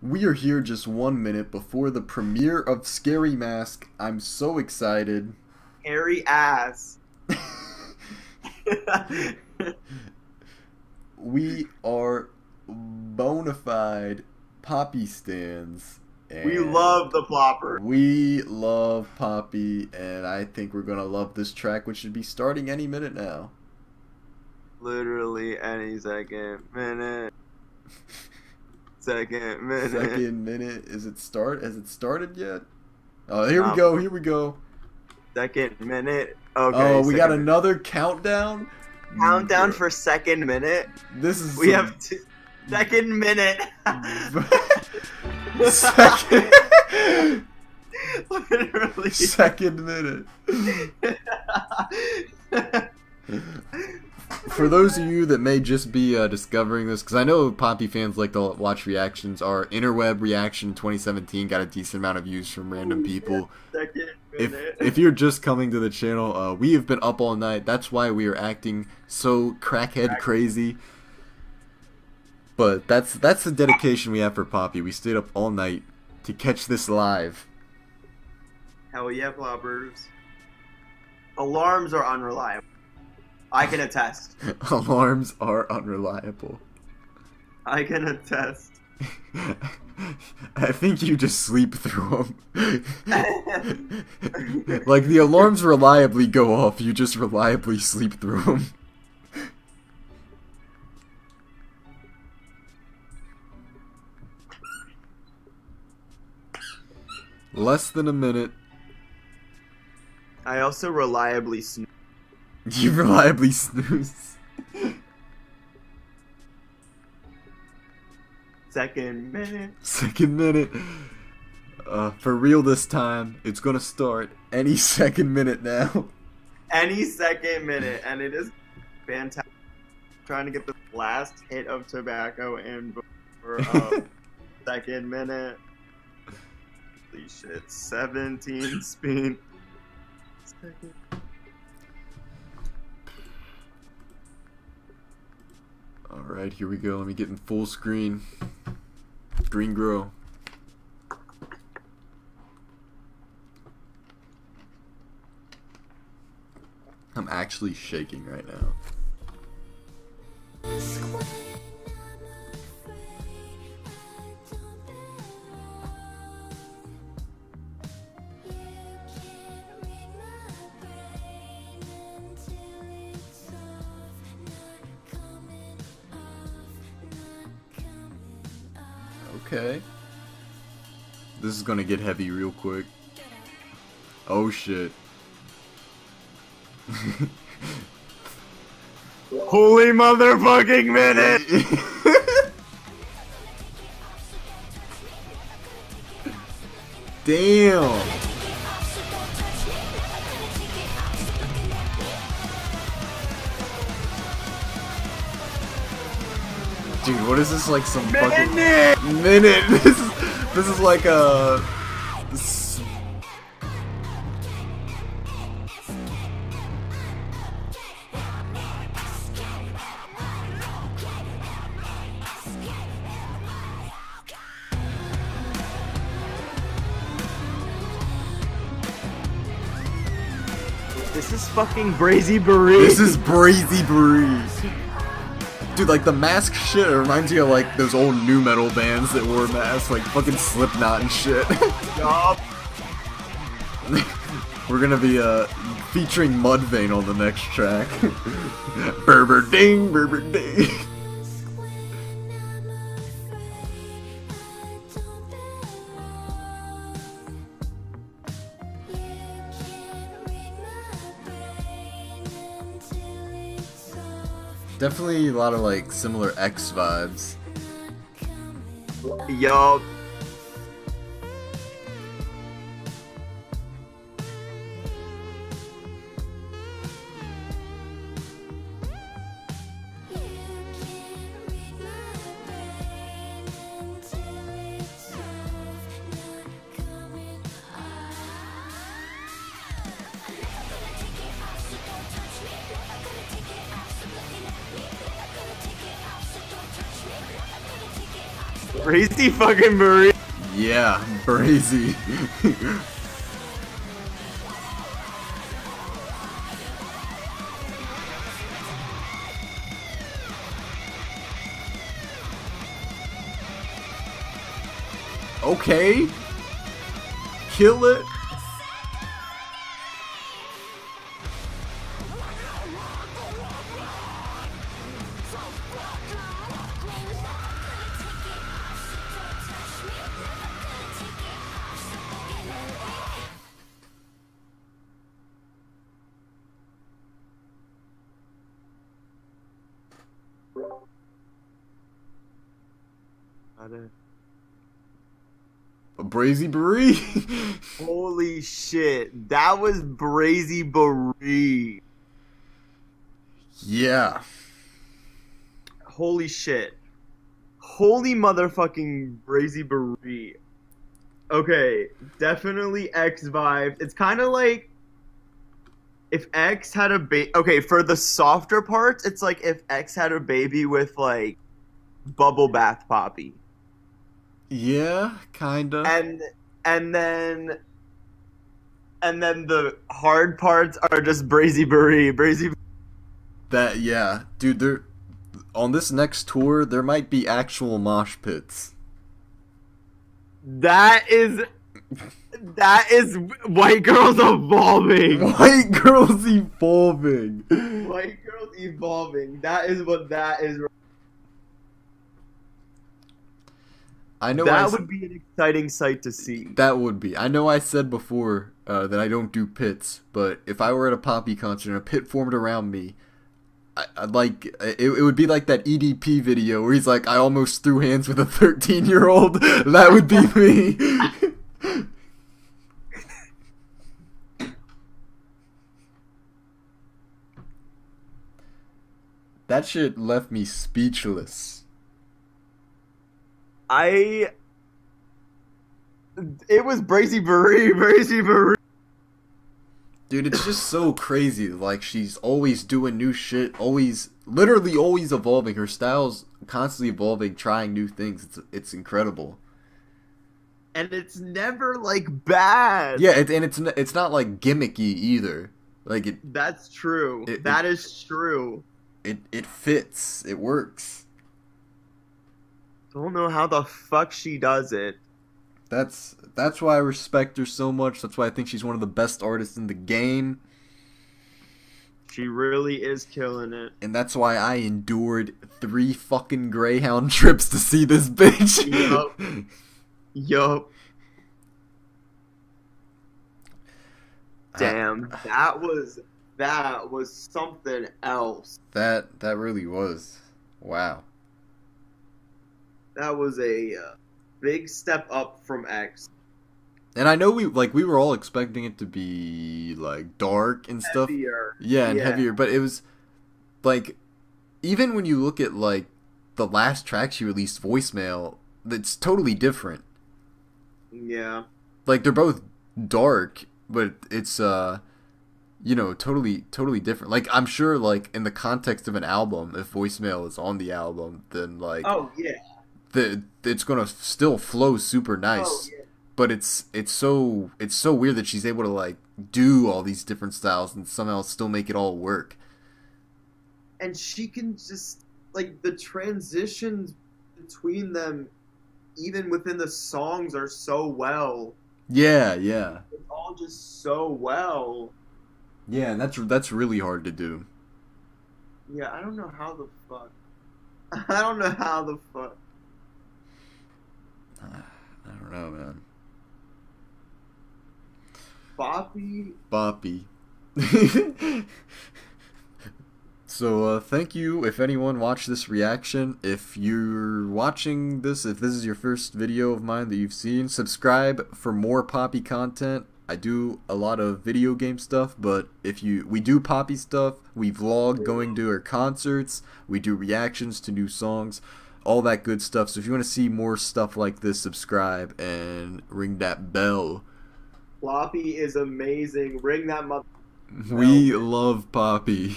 We are here just one minute before the premiere of Scary Mask. I'm so excited. Hairy ass. we are bona fide Poppy stands. We love the plopper. We love Poppy, and I think we're gonna love this track, which should be starting any minute now. Literally any second, minute. second minute. Second minute. Is it start? Has it started yet? Oh, here um, we go. Here we go. Second minute. Okay. Oh, we got minute. another countdown. Countdown for second minute. This is. We some... have two. Second minute. second. Literally. Second minute for those of you that may just be uh, discovering this, because I know Poppy fans like to watch reactions, our interweb reaction 2017 got a decent amount of views from random people. If, if you're just coming to the channel, uh, we have been up all night. That's why we are acting so crackhead crazy. But that's that's the dedication we have for Poppy. We stayed up all night to catch this live. Hell yeah, ploppers. Alarms are unreliable. I can attest. Alarms are unreliable. I can attest. I think you just sleep through them. like the alarms reliably go off, you just reliably sleep through them. Less than a minute. I also reliably snooze. You reliably snooze. Second minute. Second minute. Uh, for real this time, it's gonna start any second minute now. Any second minute, and it is fantastic. trying to get the last hit of tobacco in for a second minute. Holy shit, 17 spin. Second. Alright, here we go. Let me get in full screen. Green grow. I'm actually shaking right now. Okay. This is gonna get heavy real quick. Oh shit. Holy motherfucking minute! Damn! Dude, what is this like some fucking minute? This is this is like a this... This is fucking Brazy Breeze. This is Brazy Breeze. Dude, like the mask shit, it reminds you of like those old nu metal bands that wore masks, like fucking Slipknot and shit. We're gonna be uh featuring Mudvayne on the next track. Berber ding, berber ding. Definitely a lot of like similar X vibes. Yo, Brazy fucking Marie. Yeah, Brazy. okay. Kill it. Brazy Brie. Holy shit. That was Brazy Brie. Yeah. Holy shit. Holy motherfucking Brazy Brie. Okay, definitely X vibes. It's kind of like if X had a baby. Okay, for the softer parts, it's like if X had a baby with like bubble bath Poppy. Yeah, kinda. And and then and then the hard parts are just Brazy Brie, Brazy. That yeah, dude. There on this next tour, there might be actual mosh pits. That is that is white girls evolving. White girls evolving. White girls evolving. That is what that is. I know that I would be an exciting sight to see. That would be. I know I said before uh, that I don't do pits, but if I were at a Poppy concert and a pit formed around me, I, would like it, it would be like that EDP video where he's like, "I almost threw hands with a 13 year old." That would be me. that shit left me speechless. I. It was Bracy Brie, Bracy Brie. Dude, it's just so crazy. Like she's always doing new shit, always, literally, always evolving. Her style's constantly evolving, trying new things. It's it's incredible. And it's never like bad. Yeah, it, and it's it's not like gimmicky either. Like it. That's true. It, that it, is true. It it fits. It works don't know how the fuck she does it. That's that's why I respect her so much. That's why I think she's one of the best artists in the game. She really is killing it. And that's why I endured three fucking Greyhound trips to see this bitch. Yup. yup. Damn, that was that was something else. That that really was. Wow that was a uh, big step up from X. And I know we like we were all expecting it to be like dark and stuff. Heavier. Yeah, and yeah. heavier, but it was like even when you look at like the last track she released, voicemail, it's totally different. Yeah. Like they're both dark, but it's uh you know, totally totally different. Like I'm sure like in the context of an album, if voicemail is on the album, then like Oh yeah the it's gonna still flow super oh, nice. Oh, yeah. But it's it's so it's so weird that she's able to like do all these different styles and somehow still make it all work. And she can just like the transitions between them, even within the songs, are so well. Yeah, yeah. It's all just so well. Yeah, and that's that's really hard to do. Yeah, I don't know how the fuck. I don't know how the fuck. I don't know, man. Boppy. Boppy. so, uh, thank you if anyone watched this reaction. If you're watching this, if this is your first video of mine that you've seen, subscribe for more Poppy content. I do a lot of video game stuff, but if you we do Poppy stuff, we vlog going to her concerts, we do reactions to new songs all that good stuff. So if you want to see more stuff like this, subscribe and ring that bell. Floppy is amazing. Ring that mother. We love Poppy.